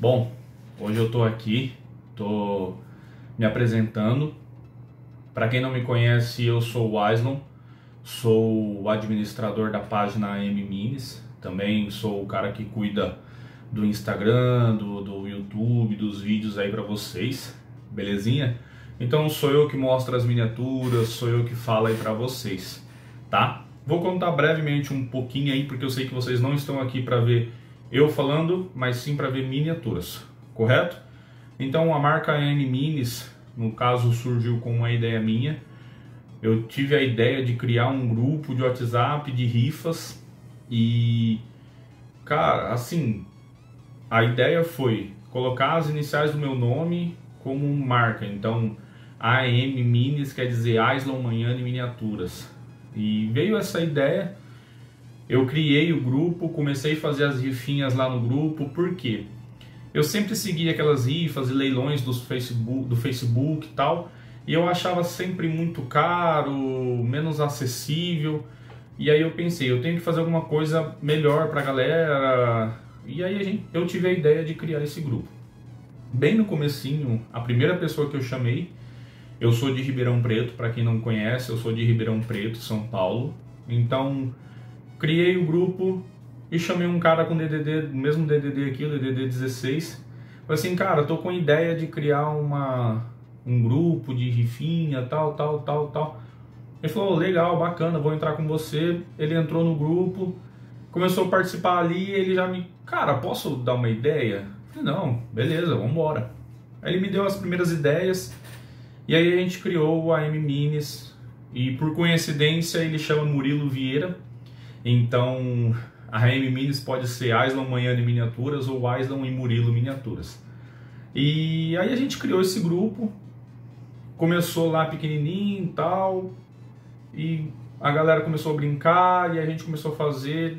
Bom, hoje eu tô aqui, tô me apresentando. Para quem não me conhece, eu sou o Aislon, sou o administrador da página AM Minis, também sou o cara que cuida do Instagram, do, do YouTube, dos vídeos aí para vocês, belezinha? Então sou eu que mostro as miniaturas, sou eu que falo aí para vocês, tá? Vou contar brevemente um pouquinho aí, porque eu sei que vocês não estão aqui para ver eu falando, mas sim para ver miniaturas, correto? Então a marca N Minis, no caso, surgiu com uma ideia minha. Eu tive a ideia de criar um grupo de WhatsApp de rifas e, cara, assim, a ideia foi colocar as iniciais do meu nome como marca. Então, AM Minis quer dizer Aislon Manhã de Miniaturas. E veio essa ideia, eu criei o grupo, comecei a fazer as rifinhas lá no grupo, por quê? Eu sempre seguia aquelas rifas e leilões do Facebook, do Facebook e tal, e eu achava sempre muito caro, menos acessível. E aí eu pensei, eu tenho que fazer alguma coisa melhor para a galera. E aí gente, eu tive a ideia de criar esse grupo. Bem no comecinho, a primeira pessoa que eu chamei eu sou de Ribeirão Preto, para quem não conhece, eu sou de Ribeirão Preto, São Paulo. Então, criei o grupo e chamei um cara com DDD, mesmo DDD aqui, o DDD 16. Falei assim, cara, tô com ideia de criar uma um grupo de rifinha, tal, tal, tal, tal. Ele falou, legal, bacana, vou entrar com você. Ele entrou no grupo, começou a participar ali, ele já me, cara, posso dar uma ideia? falei, não, beleza, vamos embora. Aí ele me deu as primeiras ideias. E aí a gente criou o AM Minis e por coincidência ele chama Murilo Vieira. Então a AM Minis pode ser Aislon Manhã de Miniaturas ou Aislon e Murilo Miniaturas. E aí a gente criou esse grupo, começou lá pequenininho e tal, e a galera começou a brincar e a gente começou a fazer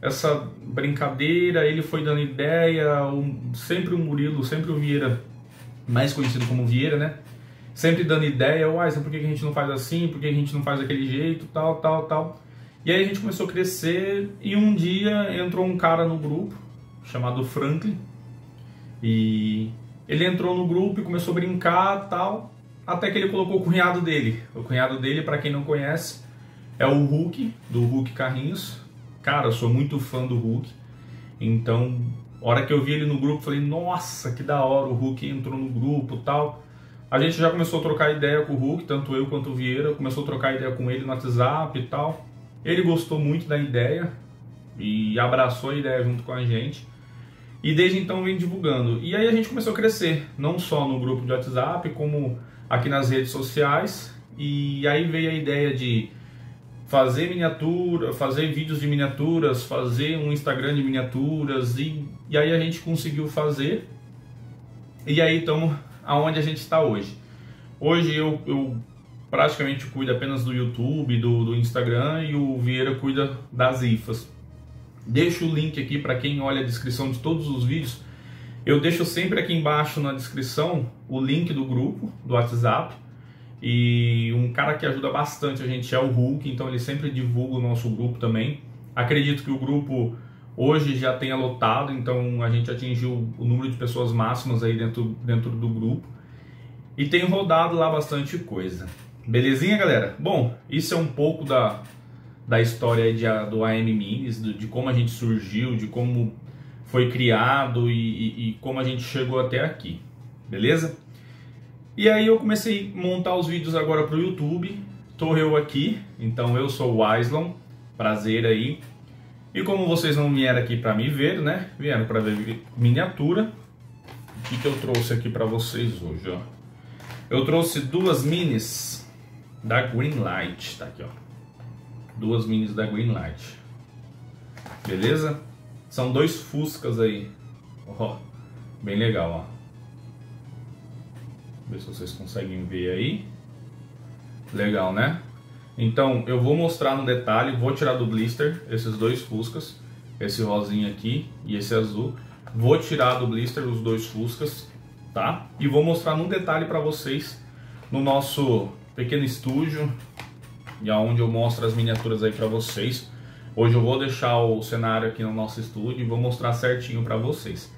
essa brincadeira, ele foi dando ideia, sempre o Murilo, sempre o Vieira, mais conhecido como Vieira, né? sempre dando ideia, uai, por que a gente não faz assim, por que a gente não faz daquele jeito, tal, tal, tal. E aí a gente começou a crescer e um dia entrou um cara no grupo chamado Franklin e ele entrou no grupo e começou a brincar tal, até que ele colocou o cunhado dele. O cunhado dele, para quem não conhece, é o Hulk, do Hulk Carrinhos. Cara, eu sou muito fã do Hulk. Então, hora que eu vi ele no grupo, falei, nossa, que da hora, o Hulk entrou no grupo tal. A gente já começou a trocar ideia com o Hulk, tanto eu quanto o Vieira, começou a trocar ideia com ele no WhatsApp e tal. Ele gostou muito da ideia e abraçou a ideia junto com a gente. E desde então vem divulgando. E aí a gente começou a crescer, não só no grupo de WhatsApp, como aqui nas redes sociais. E aí veio a ideia de fazer miniatura, fazer vídeos de miniaturas, fazer um Instagram de miniaturas e, e aí a gente conseguiu fazer. E aí estamos aonde a gente está hoje. Hoje eu, eu praticamente cuido apenas do YouTube, do, do Instagram e o Vieira cuida das IFAs. Deixo o link aqui para quem olha a descrição de todos os vídeos. Eu deixo sempre aqui embaixo na descrição o link do grupo, do WhatsApp. E um cara que ajuda bastante a gente é o Hulk, então ele sempre divulga o nosso grupo também. Acredito que o grupo Hoje já tenha lotado, então a gente atingiu o número de pessoas máximas aí dentro, dentro do grupo. E tem rodado lá bastante coisa. Belezinha, galera? Bom, isso é um pouco da, da história de, do AM Minis, de, de como a gente surgiu, de como foi criado e, e, e, como a gente chegou até aqui. Beleza? E aí eu comecei a montar os vídeos agora para o YouTube. Tô eu aqui, então eu sou o Aislon. Prazer aí. E como vocês não vieram aqui para me ver, né? Vieram para ver miniatura. O que, que eu trouxe aqui para vocês hoje, ó? Eu trouxe duas minis da Greenlight, tá aqui, ó. Duas minis da Greenlight. Beleza? São dois Fuscas aí. Ó, bem legal, ó. Ver se vocês conseguem ver aí. Legal, né? Então eu vou mostrar no detalhe, vou tirar do blister esses dois Fuscas, esse rosinha aqui e esse azul. Vou tirar do blister os dois Fuscas, tá? E vou mostrar no detalhe para vocês no nosso pequeno estúdio e aonde eu mostro as miniaturas aí para vocês. Hoje eu vou deixar o cenário aqui no nosso estúdio e vou mostrar certinho para vocês.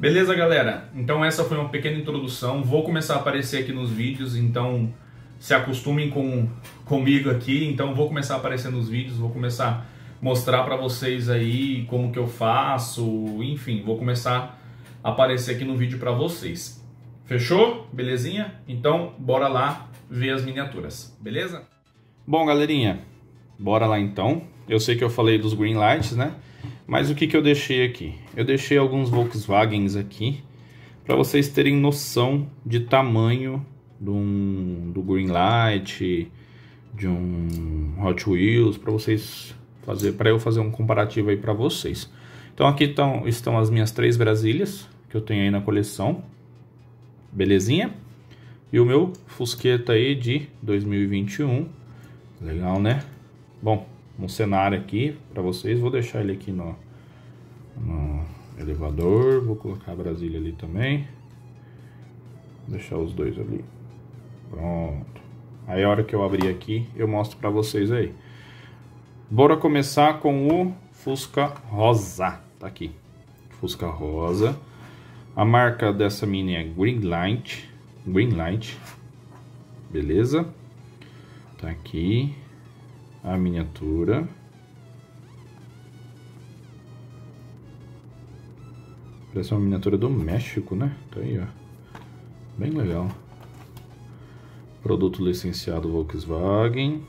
Beleza, galera? Então essa foi uma pequena introdução. Vou começar a aparecer aqui nos vídeos, então se acostumem com comigo aqui. Então vou começar a aparecer nos vídeos, vou começar a mostrar para vocês aí como que eu faço, enfim, vou começar a aparecer aqui no vídeo para vocês. Fechou? Belezinha? Então bora lá ver as miniaturas, beleza? Bom, galerinha, bora lá então. Eu sei que eu falei dos green lights, né? Mas o que, que eu deixei aqui? Eu deixei alguns Volkswagens aqui para vocês terem noção de tamanho de um, do Greenlight, de um Hot Wheels, para vocês fazer, para eu fazer um comparativo aí para vocês. Então aqui estão, estão as minhas três Brasílias que eu tenho aí na coleção, belezinha? E o meu Fusqueta aí de 2021, legal né? Bom, um cenário aqui para vocês. Vou deixar ele aqui no, no elevador. Vou colocar a Brasília ali também. Vou deixar os dois ali. Pronto. Aí a hora que eu abrir aqui, eu mostro para vocês aí. Bora começar com o Fusca Rosa. Tá aqui. Fusca Rosa. A marca dessa mini é Greenlight. Greenlight. Beleza? Tá aqui a miniatura. Parece uma miniatura do México, né? Tá aí, ó. Bem legal. Produto licenciado Volkswagen.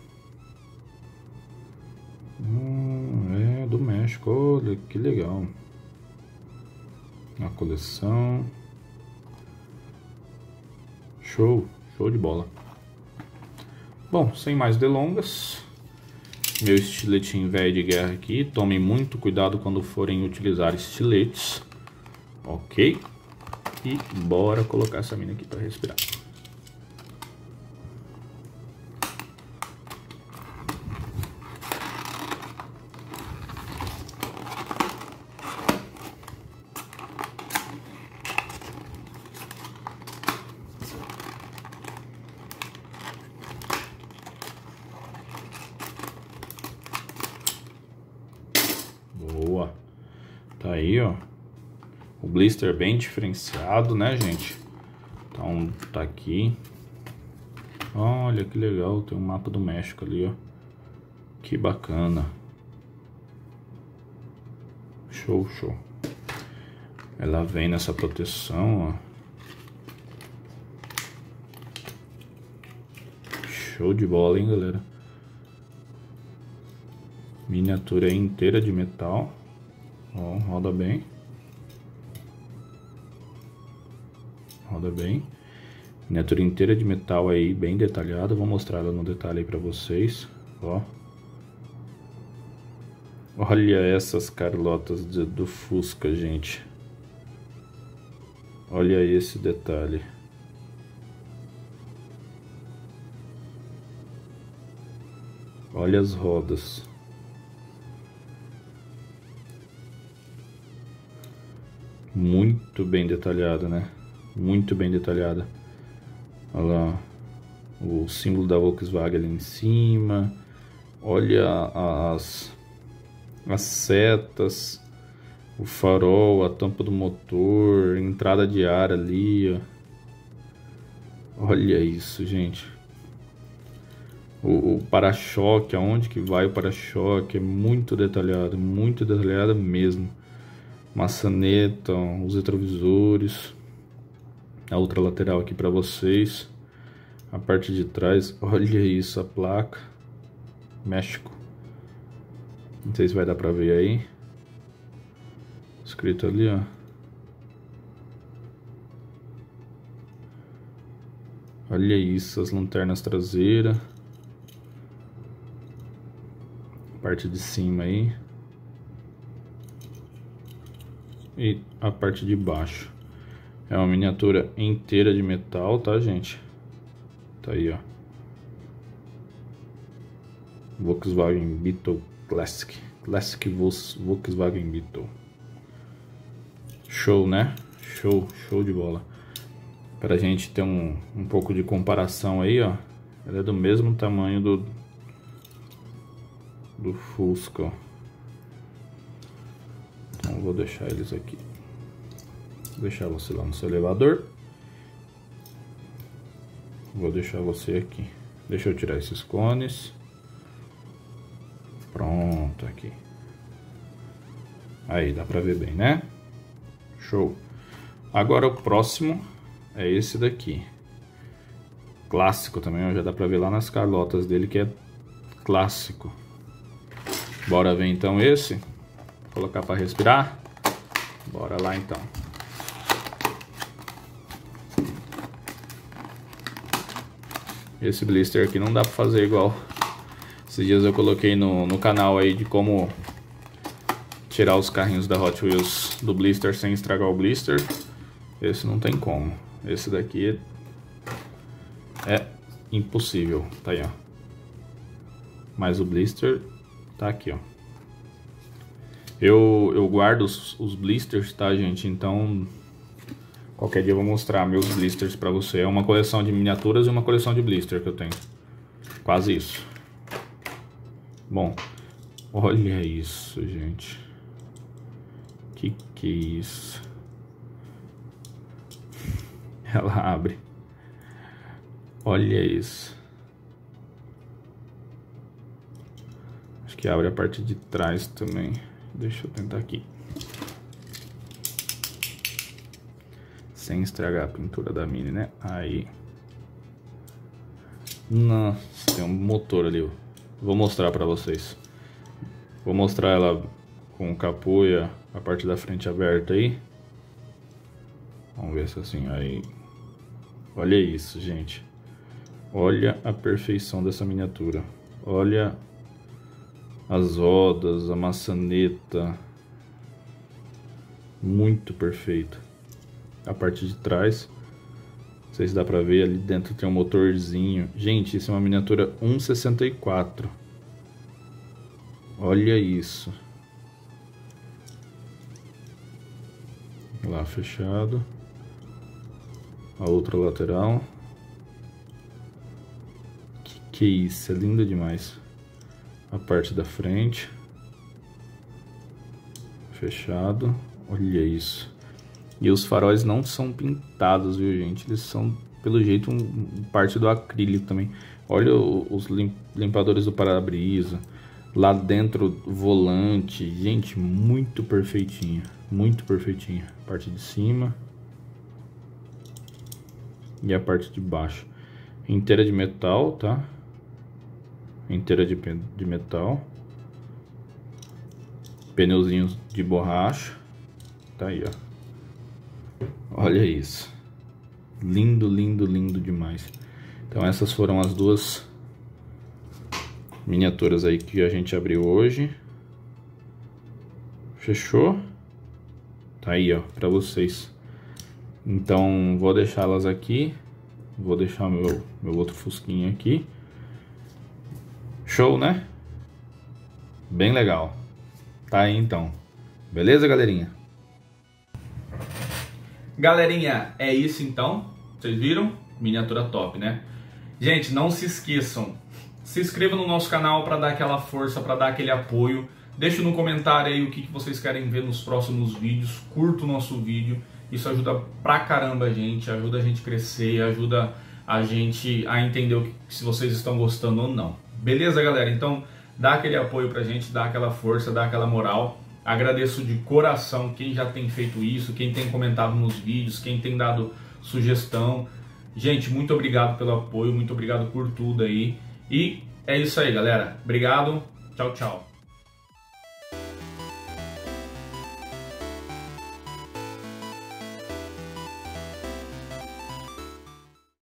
Hum, é do México. Olha que legal. A coleção. Show, show de bola. Bom, sem mais delongas, meu estiletinho velho de guerra aqui. Tomem muito cuidado quando forem utilizar estiletes. Ok? E bora colocar essa mina aqui para respirar. Aí, ó. O blister bem diferenciado, né, gente? Então, tá aqui. Olha que legal, tem um mapa do México ali, ó. Que bacana. Show, show. Ela vem nessa proteção, ó. Show de bola, hein, galera? Miniatura inteira de metal. Ó, roda bem. Roda bem. Miniatura inteira de metal aí, bem detalhada. Vou mostrar ela no detalhe aí pra vocês. Ó. Olha essas carlotas de, do Fusca, gente. Olha esse detalhe. Olha as rodas. Muito bem detalhada, né? Muito bem detalhada. Olha lá, o símbolo da Volkswagen ali em cima. Olha as, as setas, o farol, a tampa do motor, entrada de ar ali, ó. Olha isso, gente. O, o para-choque, aonde que vai o para-choque, é muito detalhado, muito detalhado mesmo maçaneta, os retrovisores, a outra lateral aqui para vocês, a parte de trás, olha isso, a placa, México, não sei se vai dar para ver aí, escrito ali, ó. Olha isso, as lanternas traseiras. Parte de cima aí e a parte de baixo. É uma miniatura inteira de metal, tá, gente? Tá aí, ó. Volkswagen Beetle Classic. Classic Volkswagen Beetle. Show, né? Show, show de bola. Pra gente ter um, um pouco de comparação aí, ó. Ela é do mesmo tamanho do, do Fusca, ó. Vou deixar eles aqui. Vou deixar você lá no seu elevador. Vou deixar você aqui. Deixa eu tirar esses cones. Pronto, aqui. Aí, dá pra ver bem, né? Show. Agora o próximo é esse daqui. Clássico também, já dá pra ver lá nas calotas dele que é clássico. Bora ver então esse. Colocar para respirar. Bora lá então. Esse blister aqui não dá pra fazer igual. Esses dias eu coloquei no, no canal aí de como tirar os carrinhos da Hot Wheels do blister sem estragar o blister. Esse não tem como. Esse daqui é impossível. Tá aí, ó. Mas o blister tá aqui, ó. Eu, eu guardo os, os blisters, tá, gente? Então, qualquer dia eu vou mostrar meus blisters pra você. É uma coleção de miniaturas e uma coleção de blister que eu tenho. Quase isso. Bom, olha isso, gente. Que que é isso? Ela abre. Olha isso. Acho que abre a parte de trás também. Deixa eu tentar aqui. Sem estragar a pintura da Mini, né? Aí. Nossa, tem um motor ali. Vou mostrar pra vocês. Vou mostrar ela com o capô e a, a parte da frente aberta aí. Vamos ver se assim, aí. Olha isso, gente. Olha a perfeição dessa miniatura. Olha as rodas, a maçaneta. Muito perfeito. A parte de trás. Não sei se dá pra ver, ali dentro tem um motorzinho. Gente, isso é uma miniatura 1.64. Olha isso. Lá fechado. A outra lateral. Que isso, é lindo demais. A parte da frente. Fechado. Olha isso. E os faróis não são pintados, viu, gente? Eles são, pelo jeito, um, parte do acrílico também. Olha os limpadores do para-brisa. Lá dentro, volante. Gente, muito perfeitinho. Muito perfeitinho. Parte de cima. E a parte de baixo. Inteira de metal, tá? Inteira de, de metal. Pneuzinhos de borracha. Tá aí, ó. Olha isso. Lindo, lindo, lindo demais. Então essas foram as duas miniaturas aí que a gente abriu hoje. Fechou? Tá aí, ó, pra vocês. Então, vou deixá-las aqui. Vou deixar meu, meu outro fusquinha aqui. Show, né? Bem legal. Tá aí então. Beleza, galerinha? Galerinha, é isso então. Vocês viram? Miniatura top, né? Gente, não se esqueçam. Se inscreva no nosso canal para dar aquela força, para dar aquele apoio. Deixe no comentário aí o que vocês querem ver nos próximos vídeos. Curta o nosso vídeo. Isso ajuda pra caramba a gente, ajuda a gente crescer, ajuda a gente a entender se vocês estão gostando ou não. Beleza, galera? Então, dá aquele apoio pra gente, dá aquela força, dá aquela moral. Agradeço de coração quem já tem feito isso, quem tem comentado nos vídeos, quem tem dado sugestão. Gente, muito obrigado pelo apoio, muito obrigado por tudo aí. E é isso aí, galera. Obrigado. Tchau, tchau.